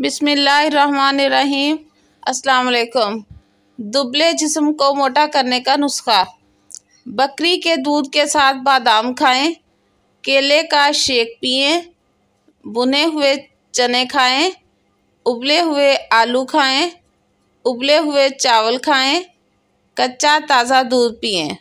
बिसमीम अल्लाम दुबले जिस्म को मोटा करने का नुस्खा। बकरी के दूध के साथ बादाम खाएँ, केले का शेक पिए, बुने हुए चने खाएँ, उबले हुए आलू खाएँ, उबले हुए चावल खाएँ, कच्चा ताज़ा दूध पिएँ।